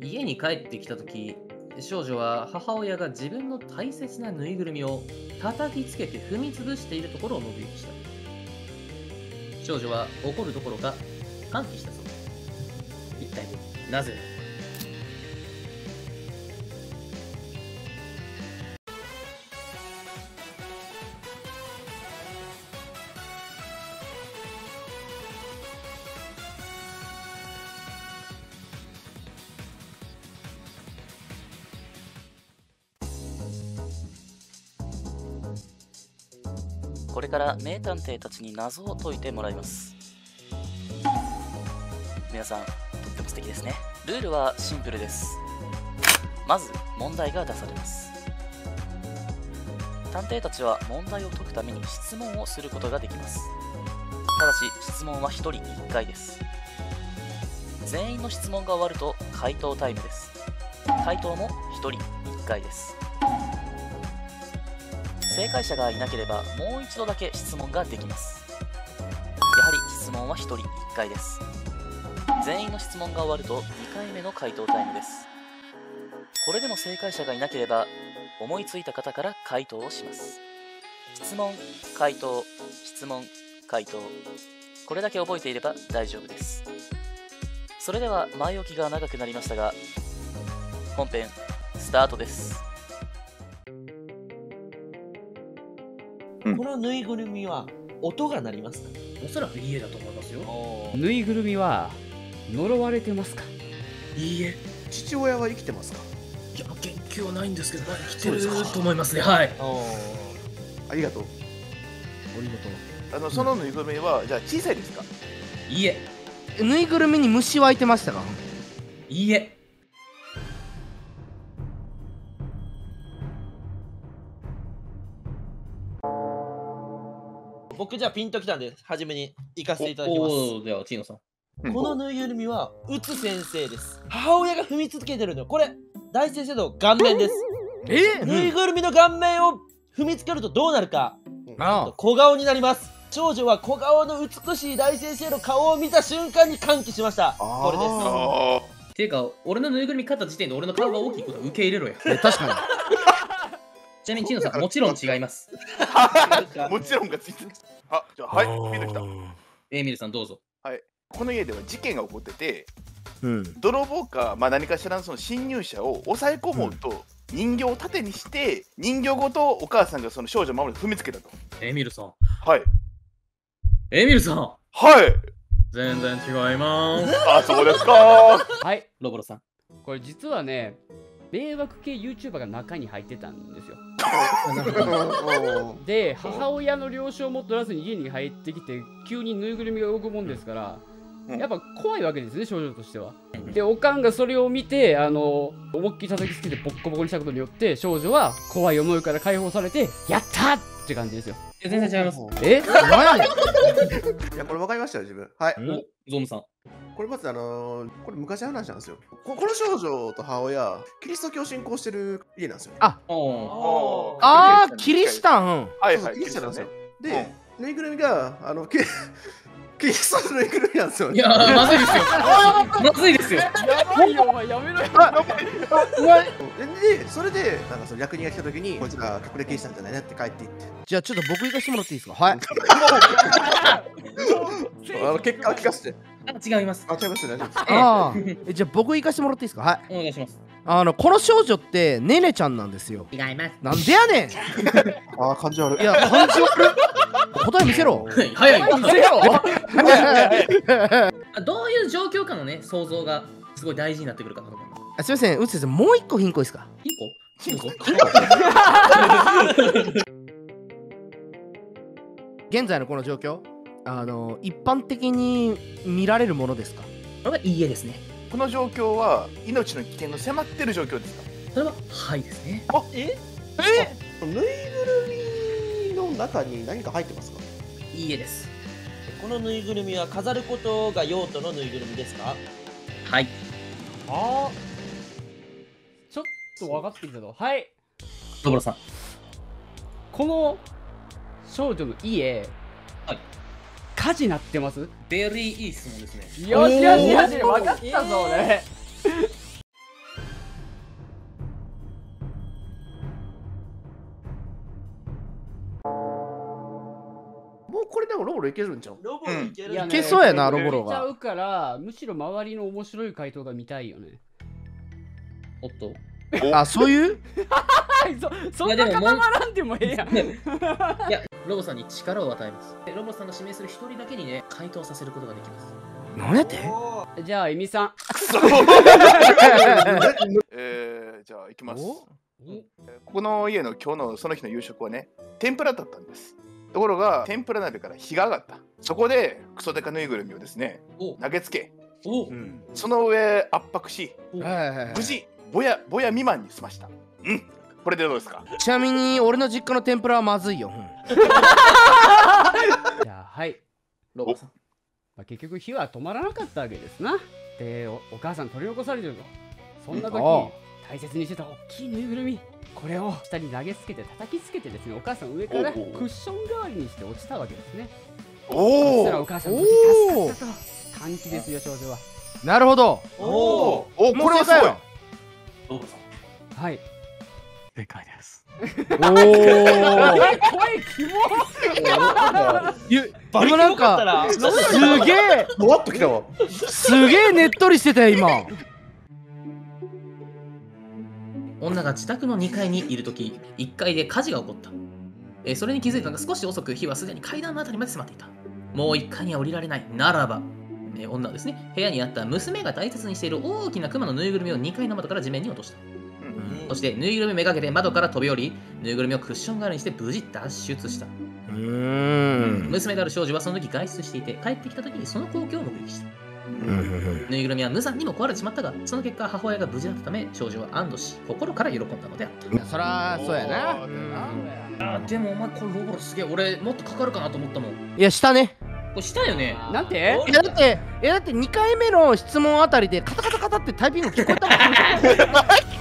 家に帰ってきた時少女は母親が自分の大切なぬいぐるみを叩きつけて踏み潰しているところを目撃した。少女は怒るどころか歓喜したそう。です一体なぜこれから名探偵たちに謎を解いてもらいます。皆さんとっても素敵ですね。ルールはシンプルです。まず問題が出されます。探偵たちは問題を解くために質問をすることができます。ただし質問は1人1回です。全員の質問が終わると回答タイムです。回答も1人1回です。正解者がいなければもう一度だけ質問ができます。やはり質問は1人1回です。全員の質問が終わると2回目の回答タイムです。これでも正解者がいなければ思いついた方から回答をします。質問回答質問回答。これだけ覚えていれば大丈夫です。それでは前置きが長くなりましたが本編スタートです。のぬいぐるみは音が鳴りますか？おそらく家だと思いますよ。ぬいぐるみは呪われてますか？いいえ。父親は生きてますか？いや言及はないんですけど生きてるそうですか。と思いますね。はい。ありがとう。お見あのそのぬいぐるみはじゃあ小さいですか？いいえ。事ぬいぐるみに虫湧いてましたか？いいえ僕じゃあピンときたんで初めに行かせていただきます。おおではチーノさん。このぬいぐるみはうつ先生です。母親が踏み続けてるの。これ大先生の顔面です。えぬいぐるみの顔面を踏みつけるとどうなるか。あ小顔になります。少女は小顔の美しい大先生の顔を見た瞬間に歓喜しました。これです。あていうか俺のぬいぐるみ買った時点で俺の顔が大きいことは受け入れろよえ確かにちなみにチーノさんもちろん違います。あ もちろんがついてる。あじゃあはいピンときた。エミルさんどうぞ。この家では事件が起こっててうん。泥棒か、まあ、何かしらのその侵入者を抑え込もうと、人形を盾にして人形ごとお母さんがその少女を守る踏みつけたと。エミルさん。はい。エミルさん。はい。全然違います。あそうですか。はいロボロさん。これ実はね迷惑系 YouTuber が中に入ってたんですよ。で母親の了承も取らずに家に入ってきて急にぬいぐるみが動くもんですから、うん。やっぱ怖いわけですね少女としては。でおかんがそれを見てあの思いっきり叩きつけてボッコボコにしたことによって少女は怖い思いから解放されてやったって感じですよ。全然違います。え？何やねん。いや、これ分かりましたよ、自分。はい。おゾムさんこれまず、あのーこれ昔の話なんですよ。ここの少女と母親、キリスト教を信仰してる家なんですよ。あ。あー。キリシタン。はいはい。そうキリシタンなんですよ。ねで、ぬいぐるみが、あの、キ キリストのぬいぐるみなんですよ。いやーまずいですよ。まずいですよ。やばいよお前。やめろよ。お前で、でそれで、なんかその役人が来た時に、こいつが隠れキリシタンじゃないなって帰っていって。じゃあちょっと僕行かしてもらっていいですか？はい。あの結果を聞かせて。あ違います。あ、違いますよ、大丈夫です。ああえじゃあ僕行かしてもらっていいですか？はい。お願いします。あのこの少女ってねねちゃんなんですよ。違います。なんでやねん。あー、感じ悪い。いや感じ悪い答え見せろ。早い見せろ。あどういう状況かのね想像がすごい大事になってくるかなと思います。あすいません。うつ先生もう一個ヒンコいいですか？ヒンコ？ヒンコ？現在のこの状況？あの一般的に見られるものですか？これはいいえですね。この状況は命の危険が迫ってる状況ですか？それははいですね。え？ぬいぐるみの中に何か入ってますか？いいえです。このぬいぐるみは飾ることが用途のぬいぐるみですか？はい。あー。ちょっと分かってきたぞ。はい。ロボロさん。この少女の家。はい火事なってます？ very いい質問ですねよしよしよし分かったぞ俺、えーこれでもロボロいけるんちゃう？ロボロいける、ん、いけそうやな、ロボロが。ちゃうから、むしろ周りの面白い回答が見たいよね。おっと。あ、そういう？そそんな固まらんでもええやん。ロボさんに力を与えます。でロボさんが指名する一人だけにね、回答させることができます。何やって？じゃあエミさんくそ えー、じゃあ行きます。お？ここの家の今日のその日の夕食はね、天ぷらだったんです。ところが、天ぷら鍋から火が上がった。そこで、クソデカぬいぐるみをですね、お？投げつけ、お？うんその上圧迫し、無事、ぼや、ぼや未満に済ました。うん、これでどうですか？ちなみに俺の実家の天ぷらはまずいよ、うん。じゃあはい、ロボさん。まあ、結局火は止まらなかったわけですな。でおお母さん取り残されてるとそんな時大切にしてた大きいぬいぐるみ。これを下に投げつけて叩きつけてですねお母さん上からクおうおう。ッション代わりにして落ちたわけですね。そおしたらおお母さん無事助かったと。歓喜ですよ少女は。なるほど。おおおおこれはすごい。もロボさん。はい正解です。おお声キモゆバリキモ今なんかすげえふわっときたわすげえねっとりしてたよ今女が自宅の2階にいるとき、1階で火事が起こった。えーそれに気づいたのが少し遅く、火はすでに階段のあたりまで迫っていた。もう1階には降りられないならば、えー女はですね、部屋にあった娘が大切にしている大きな熊のぬいぐるみを2階の窓から地面に落とした。そして、ぬいぐるみをめがけて窓から飛び降り、ぬいぐるみをクッション代わりにして無事脱出した。うーん。娘である少女はその時外出していて、帰ってきた時にその光景を目撃した。うん。ぬいぐるみは無残にも壊れてしまったが、その結果、母親が無事だったため、少女は安堵し、心から喜んだのであった。いやそらそうやな。でもお前これロボロすげえ俺もっとかかるかなと思ったもん。こいやしたね。れしたよね。なんて？い。やだっていやだって2回目の質問あたりでカタカタカタってタイピング聞こえたもん